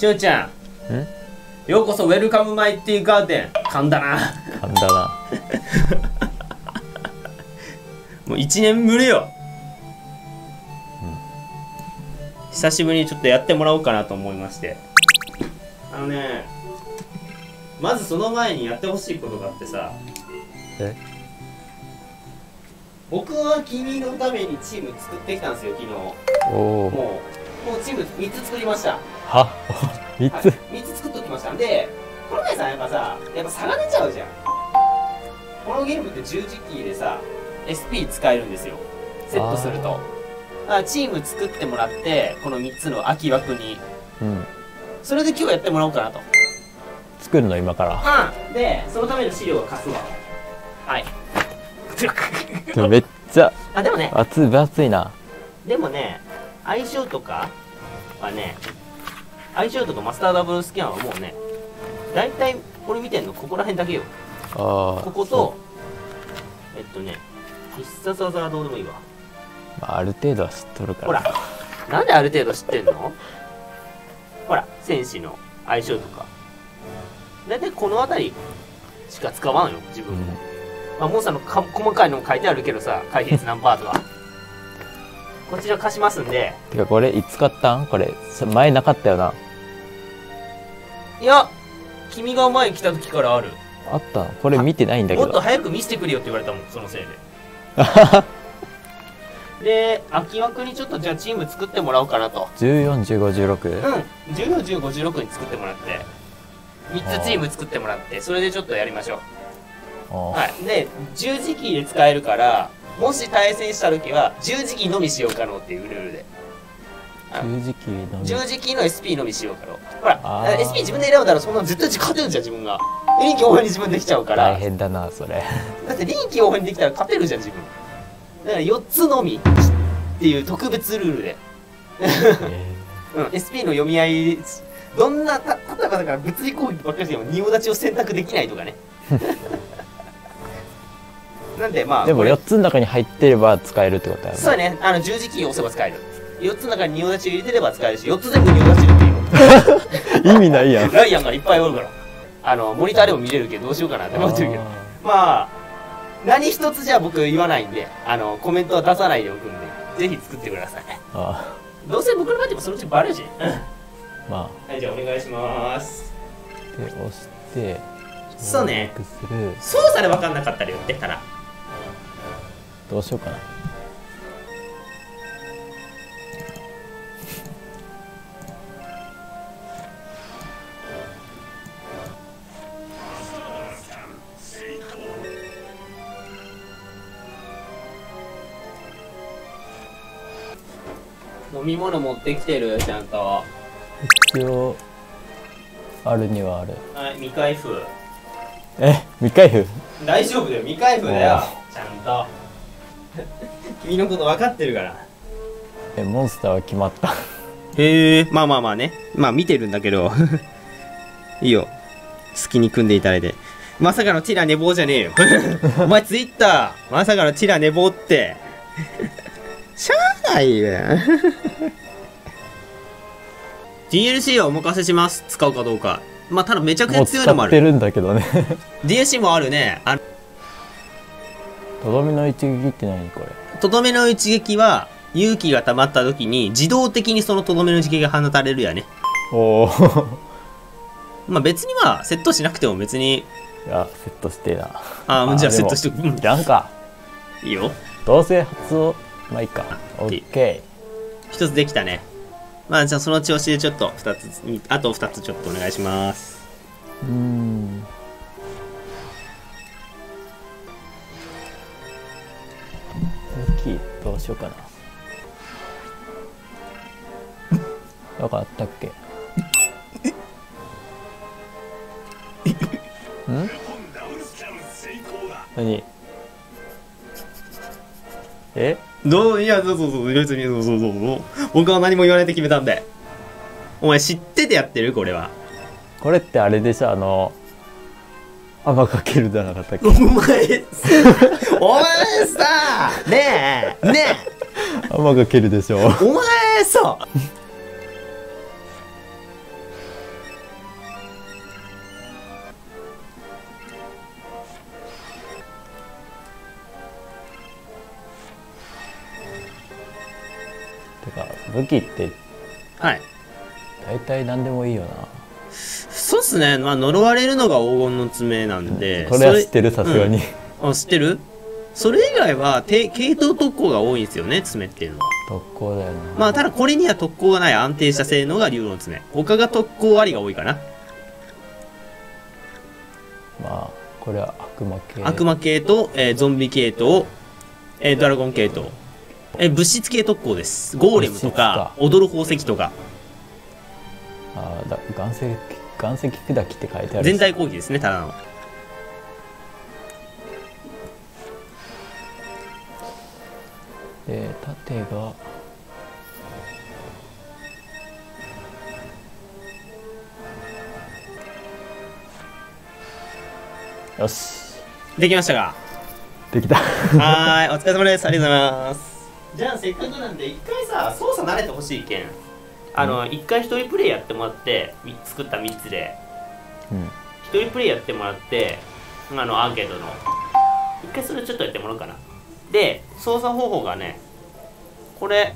しおちゃん。ようこそウェルカムマイティーガーデン。噛んだな。噛んだな。もう1年ぶりよ、久しぶりにちょっとやってもらおうかなと思いまして。あのねまずその前にやってほしいことがあってさ。え？僕は君のためにチーム作ってきたんですよ昨日。もおおうもうチーム3つ作りましたは？三つ、はい、3つ。作っときました。んでこの前さやっぱさやっぱ差が出ちゃうじゃん。このゲームって十字キーでさ SP 使えるんですよ。セットすると。だからチーム作ってもらってこの3つの空き枠に。うん。それで今日やってもらおうかなと。作るの今から。うん。でそのための資料を貸すわ。はい。でもめっちゃあでもね。熱い分厚いな。でもね相性とかはね相性とかマスターダブルスキャンはもうね大体これ見てんのここら辺だけよ。ああこことえっとね必殺技はどうでもいいわ。まあ、ある程度は知っとるから。ほらなんである程度知ってんの？ほら戦士の相性とか。大体この辺りしか使わんよ自分も、まあ、モンスターのか細かいのも書いてあるけどさ回避率何パーとかこちら貸しますんで。てかこれいつ買ったん？これさ前なかったよな。いや君が前来た時からある。あった？のこれ見てないんだけもっとど早く見せてくれよって言われたもんそのせいで。で空き枠にちょっとじゃあチーム作ってもらおうかなと。141516うん。141516に作ってもらって。3つチーム作ってもらってそれでちょっとやりましょう。あはい。で十字キーで使えるからもし対戦した時は十字キーのみ使用可能っていうルールで。あ十字キーのみ。十字キーの SP のみ使用可能。ほら SP 自分で選んだらそんなの絶対勝てるじゃん自分が。臨機応変に自分できちゃうから。大変だなそれ。だって臨機応変にできたら勝てるじゃん自分。だから4つのみっていう特別ルールで。え うん、SP の読み合いどんなた例えばだから物理攻撃ばっかりしても仁王立ちを選択できないとかね なんでまあーでもこれ。4つの中に入ってれば使えるってことやそうね。あの十字キーを押せば使える。4つの中に仁王立ちを入れてれば使えるし4つ全部仁王立ちでもいいよ 意味ないやん。ライアンがいっぱいおるから。あのモニターでも見れるけどどうしようかなって思ってるけど。まあ何一つじゃ僕言わないんであのコメントは出さないでおくんでぜひ作ってください。あどうせ僕の前でもそのうちバレるし。ーまはいじゃあお願いします。あで押してそうね。操作で分かんなかったら言ってからどうしようかな。飲み物持ってきてるちゃんと。は一応あるにはある。い未開封。え未開封？大丈夫だよ未開封だよおちゃんと君のこと分かってるから。えモンスターは決まった。へえ。まあまあまあね。まあ見てるんだけど。いいよ。好きに組んでいただいて。まさかのティラ寝坊じゃねえよ。お前ツイッター。まさかのティラ寝坊って。しゃあないよ。DLC はお任せします。使うかどうか。まあただめちゃくちゃもう強いのもある。使ってるんだけどね。DLC もあるね。あとどめの一撃って何これ？とどめの一撃は勇気が溜まった時に自動的にそのとどめの一撃が放たれるやね。おお まあ別にまあセットしなくても別に。いやセットしてえな。ああじゃあセットしてく。うん。いらんか。いいよ。どうせ発音まあいいか。オッケ一つできたね。まあじゃあその調子でちょっと二つにあと二つちょっとお願いします。ーうーんどうしようかな。なんかあったっけ？ん？何？え？どう？いやそうそうそう。別にそうそうそう。そう僕は何も言わないって決めたんで。お前知っててやってる？これは。これってあれでしょあの甘かけるだなかったっけ？お前 お前さねえねえ。甘かけるでしょ。お前さてか武器ってはい。大体何でもいいよな。そうっすね。まあ呪われるのが黄金の爪なんで。これは知ってるさすがに、あ知ってる？それ以外はて系統特攻が多いんですよね爪っていうのは。特攻だよなまあただこれには特攻がない安定した性能が竜の爪。他が特攻ありが多いかな。まあこれは悪魔系。悪魔系と、えーゾンビ系と、えードラゴン系と、えー物質系特攻です。ゴーレムとか踊る宝石とか。あだ岩石岩石砕きって書いてある。全体攻撃ですねただの。で盾がよし。できましたか？できた。はーいお疲れ様です。ありがとうございます。じゃあせっかくなんで一回さ操作慣れてほしいけんあの一回一人プレイやってもらってみ作った3つで。うん。一人プレイやってもらってあのアーケードの。一回それちょっとやってもらおうかな。で操作方法がねこれ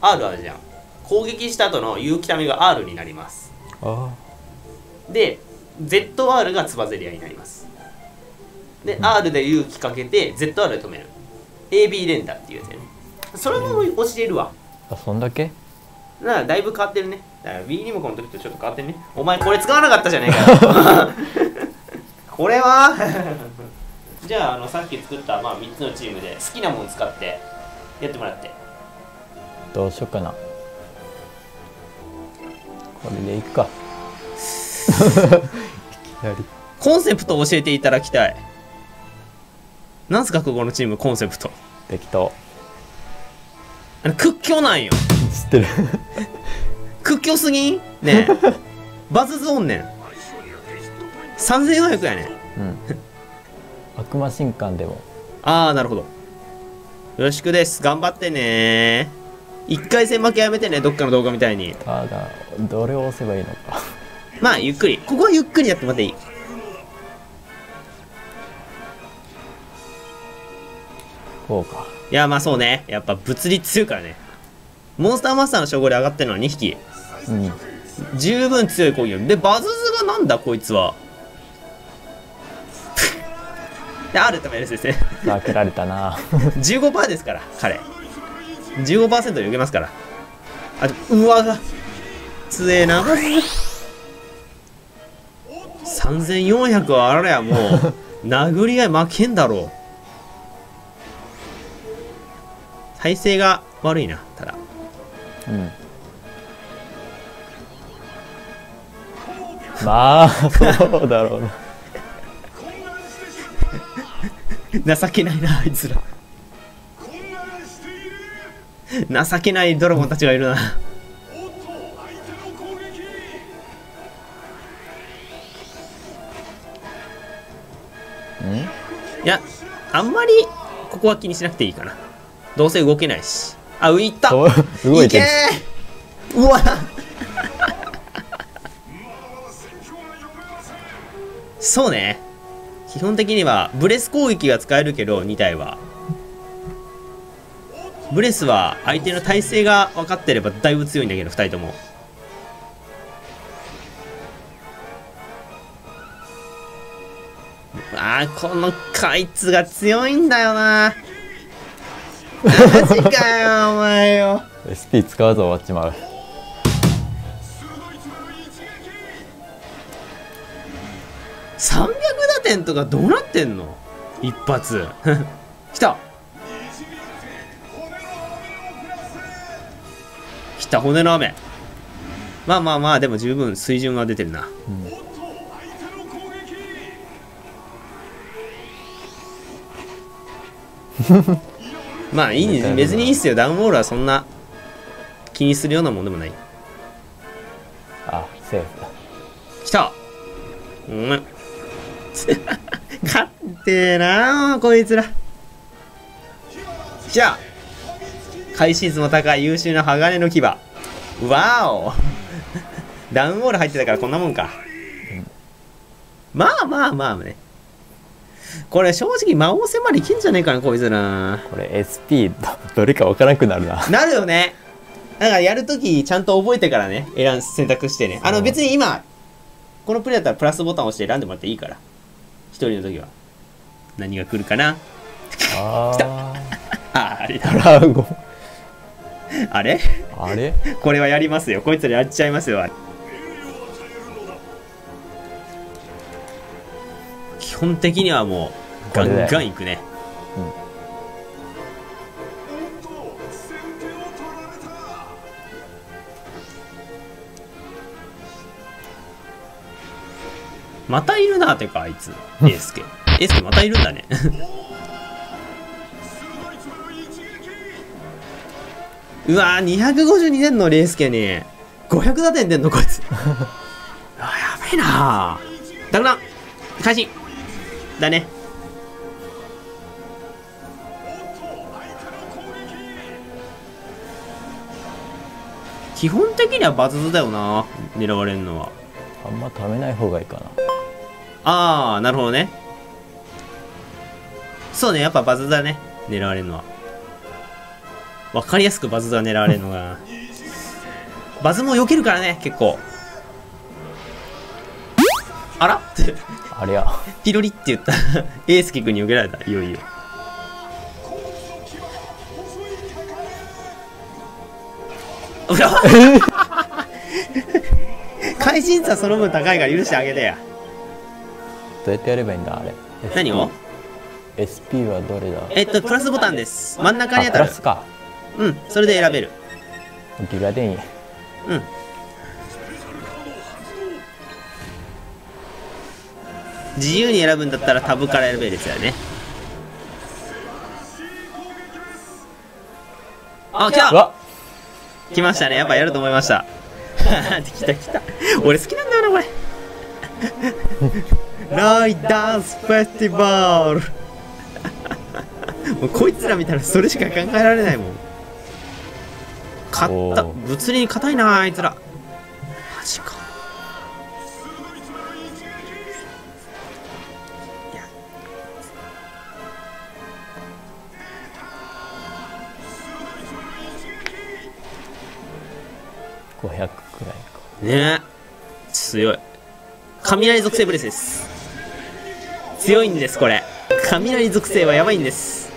R あるじゃん。攻撃した後の有機ためが R になります。あで ZR がつばぜり合いになります。で、R で勇気かけて ZR で止める。AB 連打っていうやつやね。それも教えるわ。あそんだけ？だからだいぶ変わってるね。だから Wii リモコンの時とちょっと変わってるね。お前これ使わなかったじゃねえかよ。これは？じゃああのさっき作った、まあ、3つのチームで好きなもの使ってやってもらって。どうしようかな。これでいくか。いきなり。コンセプトを教えていただきたい。なんすかここのチームコンセプト。適当。あの屈強なんよ知ってる。屈強すぎん？ねえ。バズゾーンねん。3400やねん。うん。悪魔神官でも。ああなるほど。よろしくです。頑張ってね。1回戦負けやめてねどっかの動画みたいに。ただどれを押せばいいのか。まあゆっくり。ここはゆっくりやってもらっていい。こうか。いやまあそうね。やっぱ物理強いからねモンスターマスターの称号で上がってるのは2匹うん十分強い攻撃でバズズがなんだこいつは。で R とか S ですねさあ蹴られたな。15%ですから彼。15%で受けますから。あとうわが強えな。3400はあれやもう 殴り合い負けんだろう。体勢が悪いなただうん。まあそうだろうな。情けないなあいつら。情けないドラゴンたちがいるな。うん？いやあんまりここは気にしなくていいかな。どうせ動けないしあ浮いた。動いてる。うわ。そうね。基本的にはブレス攻撃が使えるけど2体は。ブレスは相手の体勢が分かってればだいぶ強いんだけど2人とも。あーこのこいつが強いんだよなマジかよお前よ。SP 使わず終わっちまう。300打点とかどうなってんの？一発。来た。来た骨の雨。まあまあまあでも十分水準は出てるなまあいい別にいいっすよ。ダウンウォールはそんな気にするようなもんでもない。あセーフだ来た。ごめん勝ってえなこいつら。来た。回収率も高い優秀な鋼の牙。わーお。ダウンウォール入ってたからこんなもんか、まあまあまあねこれ正直魔王戦までいけんじゃねえかなこいつらこれ SP どどれか分からなくなるななるよねだからやるときちゃんと覚えてからね、選ん、選択してね。あのうん別に今、このプレイだったらプラスボタンを押して選んでもらっていいから。一人の時は。何が来るかな？ああ、あれだ。あれ？あれ？これはやりますよ。こいつらやっちゃいますよ。あれ本的にはもう、ガンガンいくね。またいるなてかあいつ。エースケ。エースケまたいるんだね。うわー252点のレースケに。500打点出んのこいつ。あやべえなダクラン開始だね。基本的にはバズズだよな狙われるのは。あんま食べない方がいいかな。ああなるほどね。そうねやっぱバズだね狙われるのは。わかりやすくバズが狙われるのが。バズも避けるからね結構あら？ってありゃ。ピロリって言った。エースケ君に避けられた。いよいよ。うわ会心差その分高いから許してあげてや。どうやってやればいいんだあれ？何を？SP はどれだ？えっとプラスボタンです。真ん中にあ当たるプラスか。うんそれで選べる。ギうん自由に選ぶんだったらタブから選べるやつだよね。あ来た！来ましたね。やっぱやると思いました。来た来た。俺好きなんだよなこれ ライダースフェスティバル。もうこいつら見たらそれしか考えられないもん。勝った。物理に硬いなあいつら。マジか500くらいか。ね。え強い。雷属性ブレスです。強いんですこれ。雷属性はやばいんです。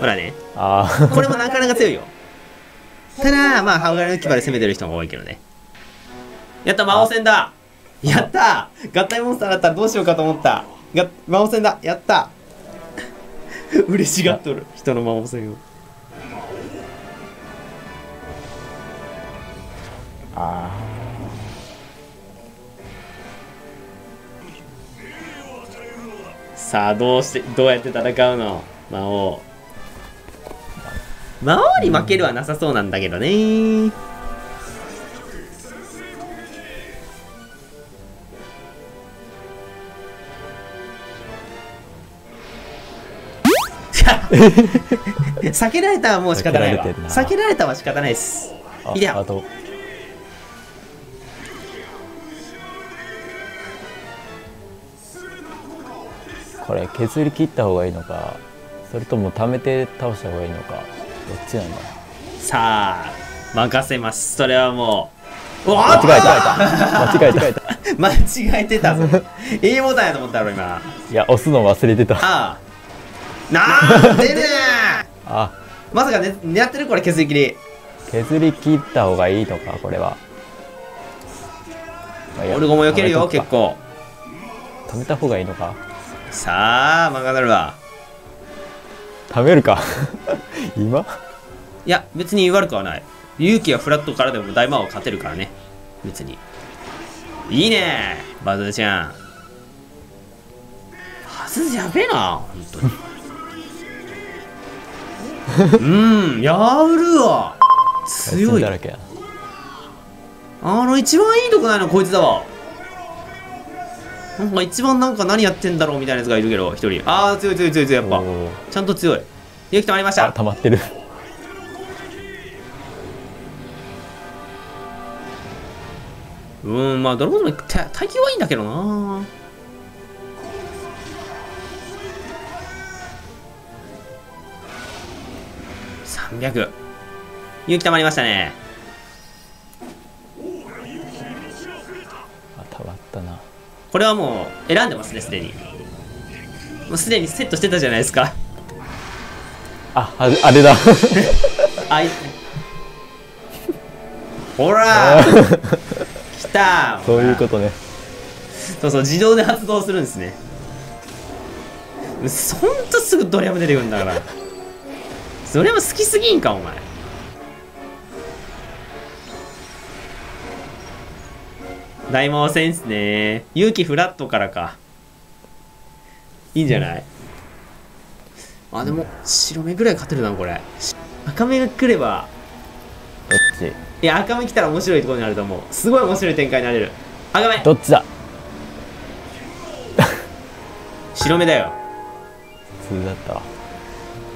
ほらね。あこれもなかなか強いよ。ただまあハウガルの牙で攻めてる人が多いけどね。やった魔王戦だ。やった。合体モンスターだったらどうしようかと思った。が魔王戦だ。やった。嬉しがっとる。人の魔王戦をあさあどうしてどうやって戦うの？魔王。魔王に負けるはなさそうなんだけどね。避けられたはもう仕方ないわ。避けられたは仕方ないです。あいやあとこれ削り切った方がいいのかそれとも貯めて倒した方がいいのかどっちなんだ？さあ任せます。それはもううわ間違えた。間違えた。間違えてたぞ。A ボタンやと思ったろ今。いや押すの忘れてた。ああ。なんでねあ。まさかね狙ってるこれ削り切り。削り切った方がいいのかこれは、オルゴも避けるよ結構。貯めた方がいいのかさあ任せるわ貯めるか。今？いや別に悪くはない。勇気はフラットからでも大魔王勝てるからね。別に。いいねバズちゃん。バズやべえな本当に。うんやるわ。強い。だらけやあの一番いいとこないのこいつだわなん。か一番なんか何やってんだろうみたいなやつがいるけど一人。ああ強い強い強い強いやっぱ。ちゃんと強い。勇気とまりましあた溜まってる。うーんまあドラゴンズもた耐久はいいんだけどな。300勇気たまりましたねこれはもう選んでますねすでに。もうすでにセットしてたじゃないですか。あああれだ。あいほら。来たそういうことね。そうそう自動で発動するんですね。ほんとすぐドリアム出てくるんだから。それも好きすぎんかお前大魔王戦っすね。勇気フラットからか。いいんじゃない？あでも白目ぐらい勝てるなこれ。赤目が来ればどっち？いや赤目来たら面白いところになると思う。すごい面白い展開になれる。赤目。どっちだ？白目だよ。普通だったわ。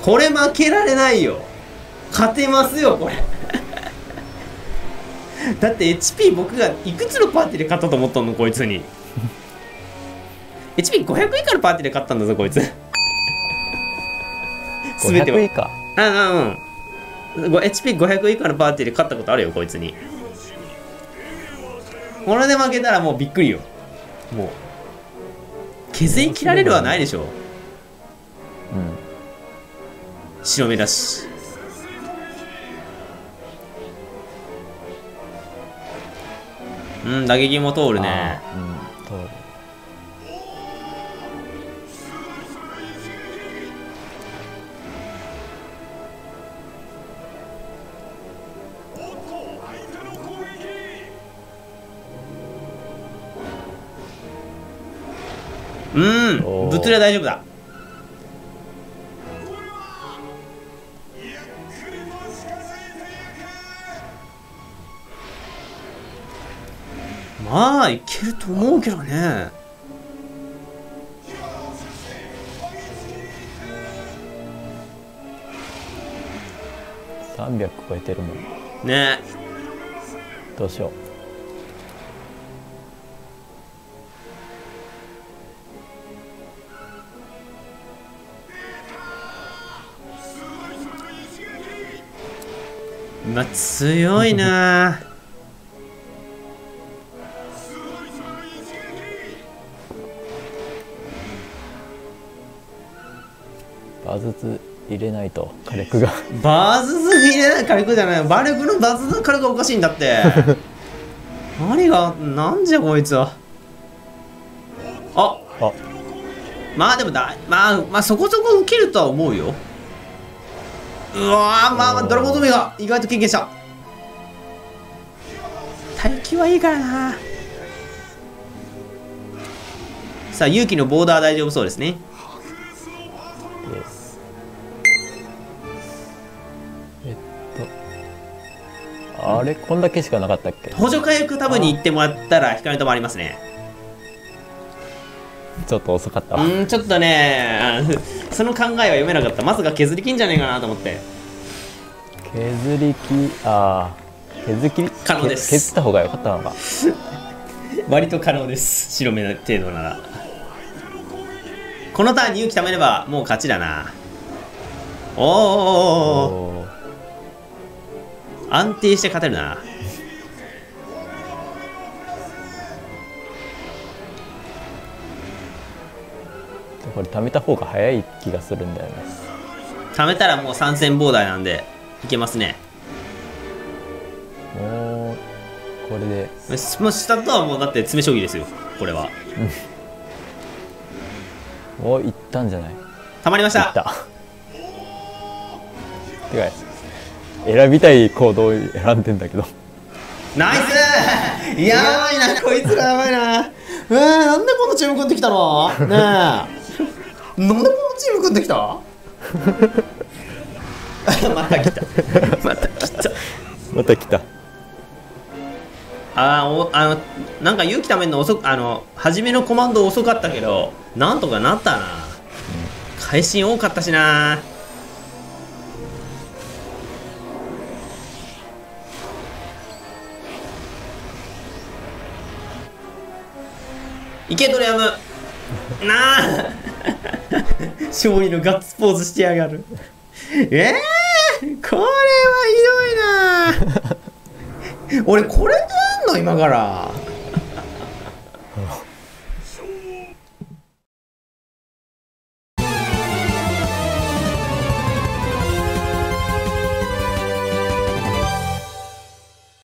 これ負けられないよ。勝てますよこれだって HP 僕がいくつのパーティーで勝ったと思ったのこいつに。HP500 以下のパーティーで勝ったんだぞこいつ。全て500以は下あうんうん。HP500 以下のパーティーで勝ったことあるよこいつに。これで負けたらもうびっくりよ。もう。削り切られるはないでしょ。うん。白目だしうん打撃も通るね。うん通る。うん物理は大丈夫だまあいけると思うけどね。300超えてるもん。ね。どうしよまあ強いな バーずつ入れないと火力が。バズズ入れない火力じゃないバルクのバズズの火力がおかしいんだって。何がなんじゃこいつは。ああ。まあでもだまあまあそこそこ受けるとは思うよ。うわーまあまあドラゴンゾンビが意外と経験した。耐久はいいからな。さあ勇気のボーダー大丈夫そうですねあれこんだけしかなかったっけ？補助回復タブに行ってもらったら光の玉ありますね。ちょっと遅かったわ。うーんちょっとねあのその考えは読めなかった。まさか削り金じゃねえかなと思って。削りきあー削り可能です。け削った方が良かったのか。割と可能です。白目程度なら。このターンに勇気貯めればもう勝ちだな。おーおーおーおー安定して勝てるな。これ貯めた方が早い気がするんだよね。貯めたらもう参戦ボーダーなんでいけますね。もうこれで。もう下とはもうだって詰め将棋ですよこれは。もういったんじゃない？いたまりました。った。てか選びたい行動を選んでんだけど。ナイス！やばいなこいつらやばいな。えー、なんでこんなチーム組んできたの？ねえ。なんでこのチーム組んできた？また来た。また来た。また来た。あーおあのなんか勇気ためるの遅くあの初めのコマンド遅かったけどなんとかなったな。会心多かったしないけドリアム。なあ。勝利のガッツポーズしてやがる。ええこれはひどいな。俺これでやんの？今から